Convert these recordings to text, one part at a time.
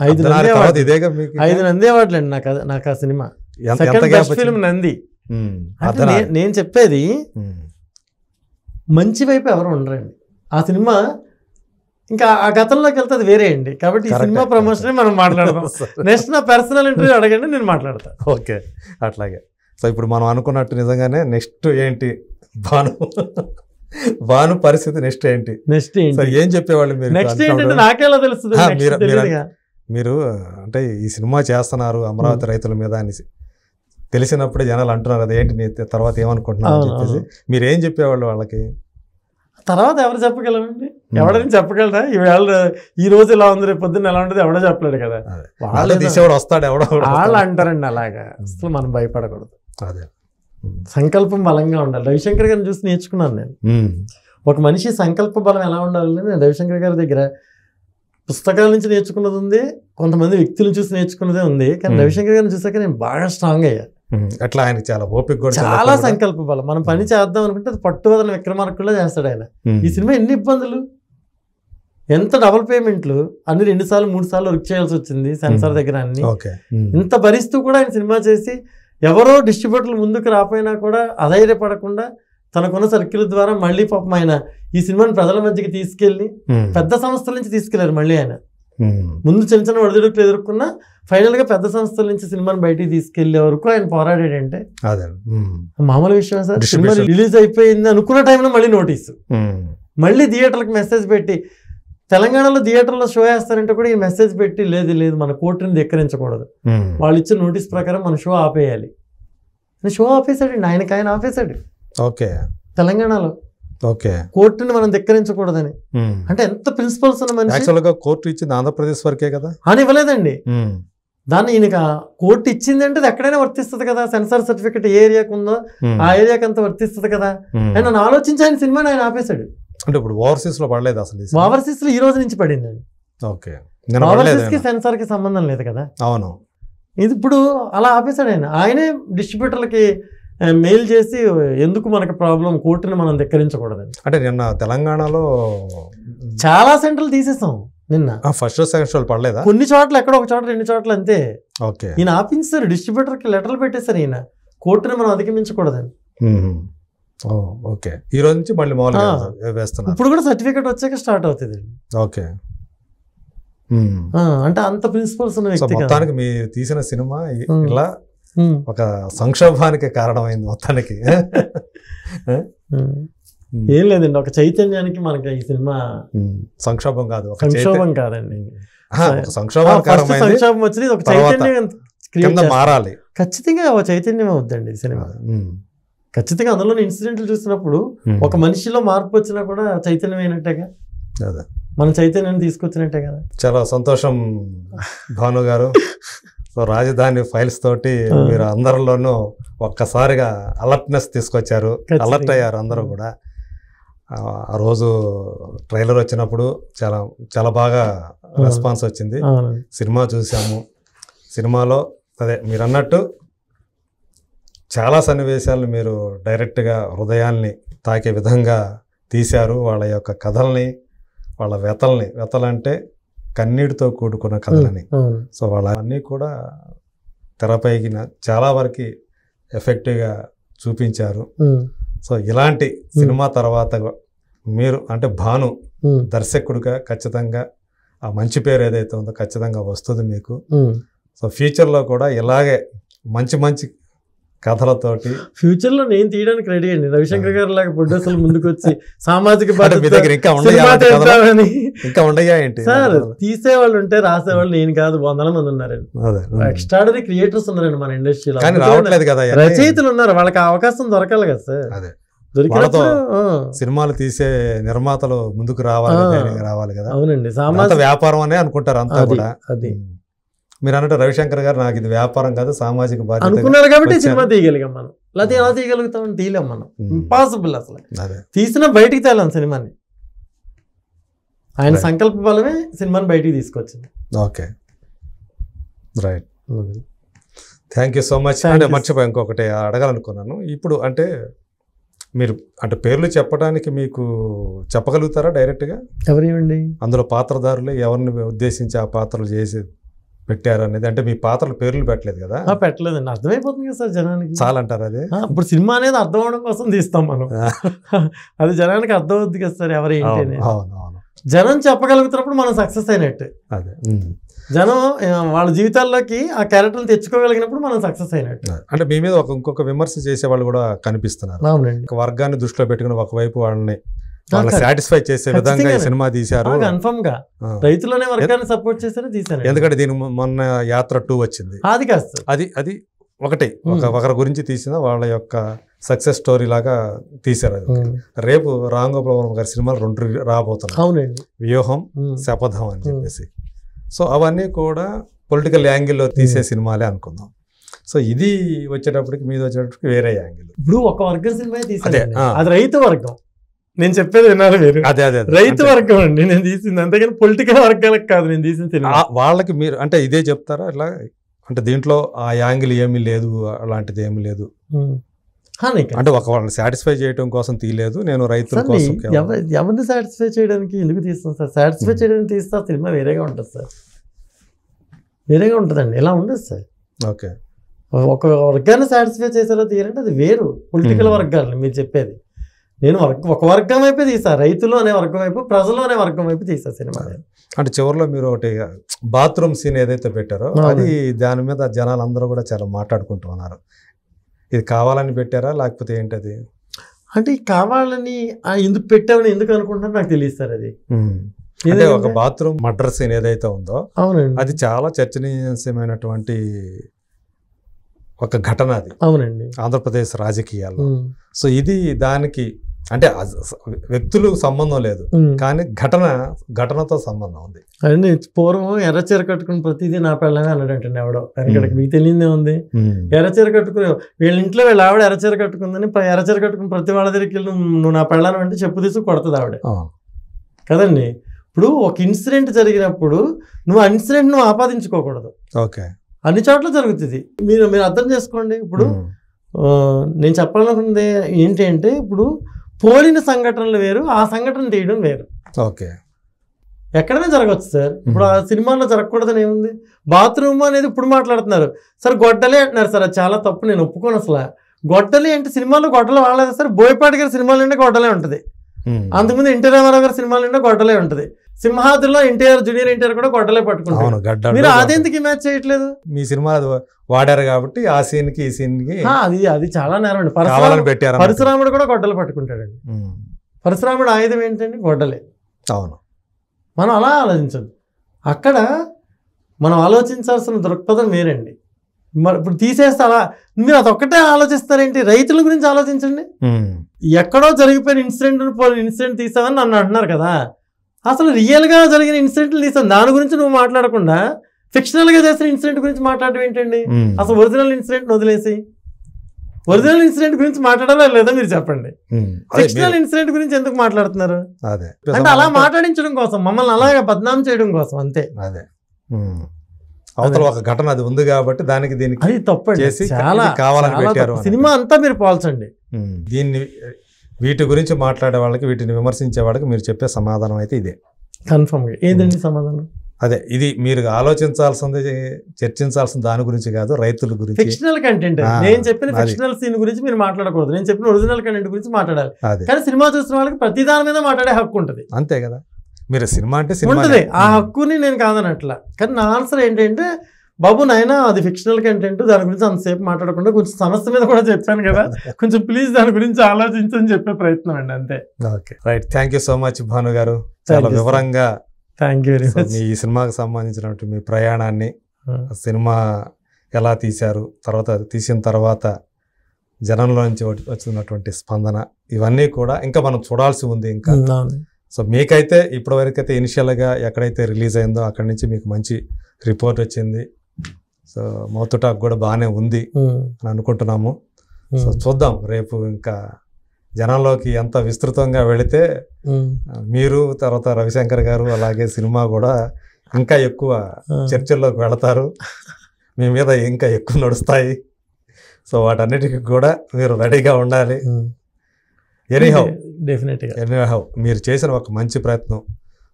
ఐదు నంది ఇదేగా మీకు ఐదు నంది అవార్డులు అండి నాకు నాకు ఆ cinema. Second best film Nandi. నేను చెప్పేది. మంచి వైపు ఎవరు ఉండరండి. ఆ సినిమా ఇంకా ఆ గతంలోకి వెళ్తే అది వేరే అండి. కాబట్టి ఈ. సినిమా ప్రమోషన్ మనం మాట్లాడదాం. నెక్స్ట్ నా పర్సనల్ ఇంటర్వ్యూ అడగండి నేను మాట్లాడతా. ఓకే అట్లాగే. సో ఇప్పుడు మనం అనుకున్నట్టు నిజంగానే నెక్స్ట్ ఏంటి? భాను. భాను పరిస్థితి నెక్స్ట్ ఏంటి? నెక్స్ట్ ఏం చెప్పేవాళ్ళు మీరు? నెక్స్ట్? ఏంటంటే నాకెలా తెలుస్తుంది? మీరు- అంటే ఈ సినిమా చేస్తున్నారు అమరావతి రైతుల మీద అని తెలిసినప్పుడే జనాలు అంటున్నారు అది ఏంటి నీ తర్వాత ఏమనుకుంటున్నావు అని చెప్పేసి. మీరు ఏం చెప్పేవాళ్ళు వాళ్ళకి? తర్వాత ఎవరు చెప్పగలమండి ఎవడని చెప్పగలరా? ఈవేళ ఈ రోజు ఇలా ఉంది రేపు పొద్దున్న ఎలా ఉంటుంది ఎవడో చెప్పలేడు కదా. వాళ్ళు తీసేవాడు వస్తాడు ఎవడో వాళ్ళు. అంటారండి అలాగా. అసలు మనం భయపడకూడదు. అదే. సంకల్పం బలంగా ఉండాలి. రవిశంకర్ గారిని చూసి నేర్చుకున్నాను నేను. ఒక మనిషి సంకల్ప బలం ఎలా ఉండాలి నేను రవిశంకర్ గారి దగ్గర పుస్తకాల నుంచి నేర్చుకున్నది ఉంది కొంతమంది వ్యక్తులను చూసి నేర్చుకున్నదే ఉంది కానీ. రవిశంకర్ గారిని చూసాక నేను బాగా స్ట్రాంగ్ అయ్యా. అట్లా ఆయన చాలా ఓపిక కూడా చాలా సంకల్ప బలం మనం పని చేద్దాం అనుకుంటే అది పట్టువదల విక్రమార్కుల్లో చేస్తాడు ఆయన. ఈ సినిమా ఎన్ని ఇబ్బందులు ఎంత డబుల్ పేమెంట్లు అన్ని రెండు సార్లు మూడు సార్లు వర్క్ చేయాల్సి వచ్చింది సెన్సార్. దగ్గర అన్ని. ఇంత భరిస్తూ కూడా ఆయన సినిమా చేసి ఎవరో డిస్ట్రిబ్యూటర్లు ముందుకు రాపోయినా కూడా అధైర్యపడకుండా తనకున్న సర్కిల్ ద్వారా మళ్ళీ పాపం ఆయన ఈ సినిమాని ప్రజల మధ్యకి తీసుకెళ్ళి. పెద్ద సంస్థల నుంచి తీసుకెళ్ళారు మళ్ళీ ఆయన. ముందు చిన్న చిన్న ఒడిదుడుకులు ఎదుర్కొన్నా ఫైనల్గా పెద్ద సంస్థల నుంచి సినిమాని బయటికి తీసుకెళ్ళే వరకు ఆయన పోరాడాడంటే అదే ఉమ్. మామూలు విషయం సార్ సినిమా. రిలీజ్ అయిపోయింది అనుకున్న టైంలో మళ్ళీ నోటీసు. మళ్ళీ థియేటర్లకు మెసేజ్ పెట్టి తెలంగాణలో థియేటర్లో షో వేస్తారంటే కూడా ఈ మెసేజ్ పెట్టి లేదు లేదు మన కోర్టుని ధిక్కరించకూడదు. వాళ్ళు ఇచ్చిన నోటీస్ ప్రకారం మన షో ఆపేయాలి షో ఆపేశాడండి ఆయనకి ఆయన ఆపేశాడు ఓకే తెలంగాణలో ఓకే. కోర్టుని మనం ధిక్కరించకూడదని. అంటే ఎంత ప్రిన్సిపల్స్ యాక్చువల్గా కోర్టు ఇచ్చింది ఆంధ్రప్రదేశ్ వరకే కదా? అని ఇవ్వలేదండి. దాన్ని ఈయనక కోర్టు ఇచ్చిందంటే అది ఎక్కడైనా వర్తిస్తుంది కదా? సెన్సార్ సర్టిఫికేట్ ఏ ఏరియాకు ఉందో. ఆ ఏరియాకి అంత వర్తిస్తుంది కదా. ఆయన నన్ను ఆలోచించి ఆయన సినిమాని ఆయన ఆపేశాడు. అంటే ఇప్పుడు ఓవర్సీస్లో పడలేదు అసలు? ఓవర్సీస్లో ఈ రోజు నుంచి పడిందండి ఓకే. ఓవర్సీస్కి. సెన్సార్కి సంబంధం లేదు కదా? అవును. ఇది ఇప్పుడు అలా ఆపేశాడు ఆయన. ఆయనే డిస్ట్రిబ్యూటర్లకి మెయిల్ చేసి ఎందుకు మనకు ప్రాబ్లం? కోర్టుని మనం ధిక్కరించకూడదని. అంటే నిన్న తెలంగాణలో చాలా సెంటర్లు తీసేసాం నిన్న. ఫస్ట్ సెకండ్ షోలు పడలేదా? కొన్ని చోట్ల ఎక్కడ ఒక చోట రెండు చోట్ల అంతే. ఓకే. ఈయన ఆపించారు డిస్ట్రిబ్యూటర్కి లెటర్లు పెట్టేశారు ఈయన. కోర్టుని మనం అధిగమించకూడదని. ఓకే. ఈ రోజు నుంచి మళ్ళీ మామూలుగా ఆ. వేస్తున్నారు. ఇప్పుడు కూడా సర్టిఫికేట్ వచ్చాక స్టార్ట్ అవుతుంది. ఓకే. అంటే అంత ప్రిన్సిపల్స్ ఉన్న వ్యక్తి. మొత్తానికి మీరు తీసిన సినిమా. ఇలా ఒక సంక్షోభానికి కారణమైంది మొత్తానికి. ఏం లేదండి ఒక చైతన్యానికి మనకి ఈ సినిమా. సంక్షోభం కాదు ఒక సంక్షోభం కాదండి. సంక్షోభం వచ్చింది ఒక చైతన్యం కింద. మారాలి. ఖచ్చితంగా ఒక చైతన్యం అవుద్దండి ఈ సినిమా. ఖచ్చితంగా అందులో ఇన్సిడెంట్లు చూసినప్పుడు. ఒక మనిషిలో మార్పు వచ్చినా కూడా చైతన్యం అయినట్టేగా? మన చైతన్యాన్ని తీసుకొచ్చినట్టే కదా? చాలా సంతోషం భాను గారు. సో రాజధాని ఫైల్స్ తోటి. మీరు అందరిలోనూ ఒక్కసారిగా అలర్ట్నెస్ తీసుకొచ్చారు. అలర్ట్ అయ్యారు అందరూ కూడా. ఆ రోజు ట్రైలర్ వచ్చినప్పుడు చాలా చాలా బాగా రెస్పాన్స్ వచ్చింది. సినిమా చూసాము. సినిమాలో అదే మీరు అన్నట్టు చాలా సన్నివేశాలను మీరు డైరెక్ట్గా హృదయాల్ని తాకే విధంగా తీశారు. వాళ్ళ యొక్క కథల్ని వాళ్ళ వ్యతల్ని వ్యతలంటే కన్నీటితో కూడుకున్న కథలని. సో వాళ్ళ అన్నీ కూడా తెరపైకి చాలా వరకు ఎఫెక్టివ్గా చూపించారు. సో ఇలాంటి సినిమా తర్వాత మీరు అంటే భాను దర్శకుడిగా ఖచ్చితంగా ఆ మంచి పేరు ఏదైతే ఉందో ఖచ్చితంగా వస్తుంది మీకు. సో ఫ్యూచర్లో కూడా ఇలాగే మంచి మంచి కథలతోటి. ఫ్యూచర్లో నేను తీయడానికి రెడీ అండి రవిశంకర్ గారు లాగా ప్రొడ్యూసర్లు ముందుకు వచ్చి సామాజిక ఇంకా ఉండయా ఏంటి? సార్ తీసేవాళ్ళు ఉంటే రాసేవాళ్ళు నేను కాదు వందల మంది ఉన్నారండి. ఎక్స్ట్రాడరీ క్రియేటర్స్ ఉన్నారండి మన ఇండస్ట్రీలో రావట్లేదు కదా. రచయితలు ఉన్నారు వాళ్ళకి అవకాశం దొరకాలి కదా సార్. అదే. సినిమాలు తీసే నిర్మాతలు ముందుకు రావాలి రావాలి కదా. అవునండి. సామాజిక వ్యాపారం అనే అనుకుంటారు అంతా కూడా. అది. మీరు అన్నట్టు రవిశంకర్ గారు నాకు ఇది వ్యాపారం కాదు సామాజిక బాధ్యత అనుకున్నారు కాబట్టి. సినిమా తీయగలిగాం మనం. లేకపోతే ఎలా తీయగలుగుతాం? తీయలేం మనం. ఇంపాసిబుల్ అసలు. తీసినా బయటికి తేలాం సినిమాని. ఆయన. సంకల్ప బలమే సినిమాని బయటికి తీసుకొచ్చింది. Okay. Right thank you so much అంటే. మర్చిపోయి ఇంకొకటి అడగాలనుకున్నాను. ఇప్పుడు అంటే మీరు అంటే పేర్లు చెప్పడానికి మీకు చెప్పగలుగుతారా డైరెక్ట్గా? ఎవరేమండి అందులో పాత్రధారులు ఎవరిని ఉద్దేశించి ఆ పాత్రలు చేసి పెట్టారు అనేది అంటే మీ పాత్రల పేర్లు పెట్టలేదు కదా? ఆ, పెట్టలేదండి. అర్థమైపోతుంది కదా సార్ జనానికి. చాలా అంటారు అది ఇప్పుడు సినిమా అనేది అర్థం అవడం కోసం తీస్తాం మనం. అది జనానికి అర్థం అవుద్ది కదా సార్ ఎవరు ఏంటి జనం చెప్పగలుగుతున్నప్పుడు మనం సక్సెస్ అయినట్టు. అదే. జనం వాళ్ళ జీవితాల్లోకి ఆ క్యారెక్టర్లు తెచ్చుకోగలిగినప్పుడు మనం సక్సెస్ అయినట్టు. అంటే మీ మీద ఒక ఇంకొక విమర్శ చేసే వాళ్ళు కూడా కనిపిస్తున్నారు. అవునండి. వర్గాన్ని దృష్టిలో పెట్టుకుని ఒకవైపు వాళ్ళని. సాటిస్ఫై చేసే విధంగా. సినిమా తీశారు. కన్ఫర్మ్గా. రైతులనే వర్గాన్ని సపోర్ట్ చేశారో తీశాను ఎందుకంటే దీని మొన్న యాత్ర టూ వచ్చింది. అది కాదు సార్. అది అది ఒకటి. ఒక. ఒకరి గురించి తీసిన వాళ్ళ యొక్క సక్సెస్ స్టోరీ లాగా తీశారు అది. రేపు రాంగోపాలం గారి సినిమాలు రెండు రాబోతున్నాయి. అవునండి. వ్యూహం. శపథం అని చెప్పేసి. సో అవన్నీ కూడా పొలిటికల్ యాంగిల్లో తీసే సినిమాలే అనుకుందాం. సో ఇది వచ్చేటప్పటికి మీద వచ్చేటప్పటికి వేరే యాంగిల్ ఇప్పుడు ఒక వర్గం సినిమా ఆ. అది రైతు వర్గం. నేను చెప్పేది విన్నారు మీరు. అదే అదే. రైతు వర్గం అండి నేను తీసింది. అంతేగాని పొలిటికల్ వర్గాలకు కాదు నేను తీసిన సినిమా. వాళ్ళకి మీరు అంటే ఇదే చెప్తారా? ఇట్లా అంటే దీంట్లో ఆ యాంగిల్ ఏమీ లేదు అలాంటిది ఏమీ లేదు. అంటే ఒక వాళ్ళని సాటిస్ఫై చేయడం కోసం తీయలేదు నేను రైతుల కోసం ఎవరిని సాటిస్ఫై చేయడానికి ఎందుకు తీస్తాం సార్? సాటిస్ఫై. చేయడానికి తీస్తే సినిమా వేరేగా ఉంటుంది సార్. వేరేగా ఉంటుందండి. ఇలా ఉండదు సార్? ఓకే. ఒక వర్గాన్ని సాటిస్ఫై చేసేలా తీయాలంటే అది వేరు. Political um. వర్గాలని మీరు చెప్పేది. నేను వర్గ ఒక వర్గం వైపే తీసా. రైతులు అనే వర్గం వైపు ప్రజలు అనే వర్గం వైపు తీసా సినిమా. అంటే చివరిలో మీరు ఒకటి బాత్రూమ్ సీన్ ఏదైతే పెట్టారో. అది దాని మీద జనాలు అందరూ కూడా చాలా మాట్లాడుకుంటూ ఉన్నారు. ఇది కావాలని పెట్టారా? లేకపోతే ఏంటది? అంటే కావాలని ఎందుకు పెట్టామని ఎందుకు అనుకుంటున్నారో నాకు తెలియదు సార్ అది. అంటే ఒక బాత్రూమ్ మర్డర్ సీన్ ఏదైతే ఉందో అవునండి. అది చాలా చర్చనీయాంశమైనటువంటి ఒక ఘటన అది. అవునండి. ఆంధ్రప్రదేశ్ రాజకీయాల్లో. సో ఇది దానికి అంటే వ్యక్తులకు సంబంధం లేదు. కానీ ఘటన ఘటనతో సంబంధం ఉంది. అదే పూర్వం ఎర్ర చీర కట్టుకుని ప్రతిదీ నా పెళ్ళమే అన్నాడంటండి ఎవడో. వెనకడికి మీకు తెలియదే ఉంది. ఎర్ర చీర కట్టుకుని వీళ్ళ ఇంట్లో వీళ్ళ ఆవిడ ఎర్ర చీర కట్టుకుందని ప్ర- ఎర్ర చీర కట్టుకుని ప్రతి వాళ్ళ దగ్గరికి వెళ్ళి నువ్వు నా పెళ్ళాను అంటే చెప్పు తీసి కొడుతుంది ఆవిడ. కదండి? ఇప్పుడు ఒక ఇన్సిడెంట్ జరిగినప్పుడు నువ్వు ఆ ఇన్సిడెంట్ నువ్వు ఆపాదించుకోకూడదు. ఓకే. అన్ని చోట్ల జరుగుతుంది. మీరు మీరు అర్థం చేసుకోండి. ఇప్పుడు నేను చెప్పాలనుకుంది ఏంటి అంటే ఇప్పుడు పోలిన సంఘటనలు వేరు ఆ సంఘటన తీయడం వేరు. ఓకే. ఎక్కడైనా జరగచ్చు సార్. ఇప్పుడు ఆ సినిమాలో జరగకూడదని ఏముంది? బాత్రూమ్ అనేది ఇప్పుడు మాట్లాడుతున్నారు. సార్ గొడ్డలే అంటున్నారు సార్. అది చాలా తప్పు నేను ఒప్పుకోను అసలు. గొడ్డలి అంటే సినిమాలో గొడ్డలు వాడలేదు సార్. బోయపాటి గారి సినిమాలు అంటే గొడ్డలే ఉంటుంది. అంతకుముందు ఎన్టీ రామారావు గారి సినిమాలు అంటే గొడ్డలే ఉంటుంది. సింహాద్రిలో ఎన్టీఆర్ జూనియర్ ఎన్టీఆర్ కూడా గొడ్డలే పట్టుకుంటారు మీరు అదెందుకు మ్యాచ్ చేయట్లేదు? మీ సినిమా వాడారు కాబట్టి ఆ సీన్కి ఈ సీన్కి అది అది చాలా నేరం అండి పరశురాముడు పెట్టారు పరశురాముడు కూడా గొడ్డలు పట్టుకుంటాడండి. పరశురాముడు ఆయుధం ఏంటండి గొడ్డలే అవును. మనం అలా ఆలోచించదు అక్కడ మనం ఆలోచించాల్సిన దృక్పథం వేరండి. మరి ఇప్పుడు తీసేస్తే అలా మీరు అదొక్కటే ఆలోచిస్తారేంటి? రైతుల గురించి ఆలోచించండి. ఎక్కడో జరిగిపోయిన ఇన్సిడెంట్ ఇన్సిడెంట్ తీసావని నన్ను అంటున్నారు కదా. అసలు రియల్గా జరిగిన ఇన్సిడెంట్లు తీసాను దాని గురించి నువ్వు మాట్లాడకుండా ఫిక్షనల్గా చేసిన ఇన్సిడెంట్ గురించి మాట్లాడటం ఏంటండి. అసలు ఒరిజినల్ ఇన్సిడెంట్ వదిలేసి. ఒరిజినల్ ఇన్సిడెంట్ గురించి మాట్లాడాలా లేదా మీరు చెప్పండి? ఫిక్షనల్ ఇన్సిడెంట్ గురించి ఎందుకు మాట్లాడుతున్నారు? అదే. అంటే అలా మాట్లాడించడం కోసం మమ్మల్ని అలాగే బద్నాం చేయడం కోసం అంతే. అదే. అవతల ఒక ఘటన అది ఉంది కాబట్టి దానికి దీనికి అది తప్పండి. చేసి చాలా కావాలని పెట్టారు. సినిమా అంతా మీరు పోల్చండి. దీన్ని వీటి గురించి మాట్లాడే వాళ్ళకి వీటిని విమర్శించే వాళ్ళకి మీరు చెప్పే సమాధానం అయితే ఇదే. కన్ఫర్మ్గా ఏదండి సమాధానం? అదే ఇది మీరు ఆలోచించాల్సింది చర్చించాల్సిన దాని గురించి కాదు రైతుల గురించి. ఫిక్షనల్ కంటెంట్ నేను చెప్పిన. ఫిక్షనల్ సీన్ గురించి మీరు మాట్లాడకూడదు. నేను చెప్పిన ఒరిజినల్ కంటెంట్ గురించి మాట్లాడాలి. కానీ సినిమా చూసిన వాళ్ళకి ప్రతి దాని మీద మాట్లాడే హక్కు ఉంటుంది. అంతే కదా. మీరు సినిమా అంటే సినిమా ఉంటుంది. ఆ హక్కుని నేను కాదనట్లా. కానీ నా ఆన్సర్ ఏంటంటే బాబు నాయన అది ఫిక్షనల్ కంటెంట్ దాని గురించి అంతసేపు మాట్లాడకుండా కొంచెం సమస్య మీద కూడా చెప్పాను కదా. కొంచెం ప్లీజ్ దాని గురించి ఆలోచించని చెప్పే ప్రయత్నం అండి అంతే. Okay. Right thank you so much Bhanu garu. చాలా. వివరంగా థ్యాంక్ యూ వెరీ మచ్ మీ ఈ సినిమాకి సంబంధించినటువంటి మీ ప్రయాణాన్ని సినిమా ఎలా తీశారు తర్వాత తీసిన తర్వాత జనంలో నుంచి వచ్చి- వచ్చినటువంటి స్పందన ఇవన్నీ కూడా ఇంకా మనం చూడాల్సి ఉంది ఇంకా. సో మీకైతే ఇప్పటివరకు అయితే ఇనిషియల్గా ఎక్కడైతే రిలీజ్ అయిందో అక్కడి నుంచి మీకు మంచి రిపోర్ట్ వచ్చింది. సో మౌత్ టాక్ కూడా బాగానే ఉంది అని అనుకుంటున్నాము. సో చూద్దాం రేపు ఇంకా జనంలోకి ఎంత విస్తృతంగా వెళితే మీరు తర్వాత రవిశంకర్ గారు అలాగే సినిమా కూడా ఇంకా ఎక్కువ చర్చల్లోకి వెళతారు. మీ మీద ఇంకా ఎక్కువ నడుస్తాయి. సో వాటన్నిటికీ కూడా మీరు రెడీగా ఉండాలి. ఎనీహౌ డెఫినెట్గా ఎనీహౌ మీరు చేసిన ఒక మంచి ప్రయత్నం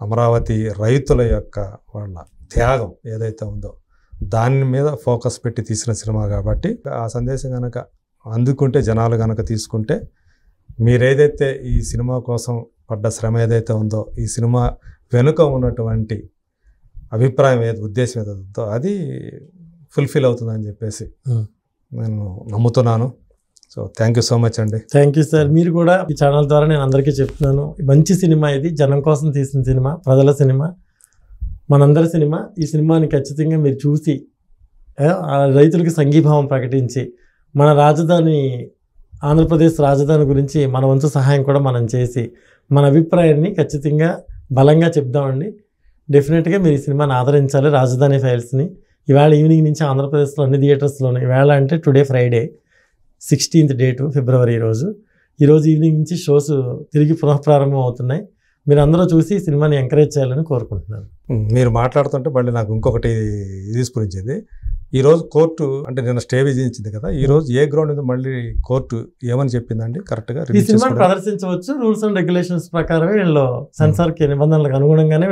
అమరావతి రైతుల యొక్క వాళ్ళ త్యాగం ఏదైతే ఉందో దాని మీద ఫోకస్ పెట్టి తీసిన సినిమా కాబట్టి ఆ సందేశం కనుక అందుకుంటే జనాలు కనుక తీసుకుంటే మీరేదైతే ఈ సినిమా కోసం పడ్డ శ్రమ ఏదైతే ఉందో ఈ సినిమా వెనుక ఉన్నటువంటి అభిప్రాయం ఏది ఉద్దేశం ఏదైతే ఉందో అది ఫుల్ఫిల్ అవుతుందని చెప్పేసి. నేను నమ్ముతున్నాను. So thank you so much అండి. Thank you sir. మీరు కూడా ఈ ఛానల్ ద్వారా నేను అందరికీ చెప్తున్నాను. మంచి సినిమా ఇది. జనం కోసం తీసిన సినిమా ప్రజల సినిమా. మనందరి సినిమా ఈ సినిమాని ఖచ్చితంగా మీరు చూసి రైతులకు సంఘీభావం ప్రకటించి మన రాజధాని ఆంధ్రప్రదేశ్ రాజధాని గురించి మన వంతు సహాయం కూడా మనం చేసి మన అభిప్రాయాన్ని ఖచ్చితంగా బలంగా చెప్దామండి. డెఫినెట్గా మీరు ఈ సినిమాని ఆదరించాలి రాజధాని ఫైల్స్ని. ఇవాళ ఈవినింగ్ నుంచి ఆంధ్రప్రదేశ్లో అన్ని థియేటర్స్లోనే ఇవాళ అంటే today Friday sixteenth date February రోజు. ఈరోజు ఈవినింగ్ నుంచి షోస్ తిరిగి పునఃప్రారంభం అవుతున్నాయి మీరు అందరూ చూసి ఈ సినిమాని ఎంకరేజ్ చేయాలని కోరుకుంటున్నాను. మీరు మాట్లాడుతుంటే మళ్ళీ నాకు ఇంకొకటి ఇది స్ఫురించింది. ఈ రోజు కోర్టు అంటే నిన్న స్టే విధించింది కదా ఈ రోజు ఏ గ్రౌండ్ మీద మళ్ళీ కోర్టు ఏమని చెప్పిందండి? కరెక్ట్గా ఈ రిలీజ్ సినిమాని చేసుకోవడం? ప్రదర్శించవచ్చు రూల్స్ అండ్ రెగ్యులేషన్స్ ప్రకారమే వీళ్ళు సెన్సార్కి నిబంధనలకు అనుగుణంగానే